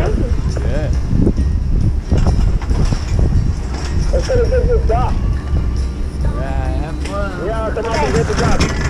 crazy. Yeah. Let's go to get this job. Yeah, have fun. Yeah, come on, get the job.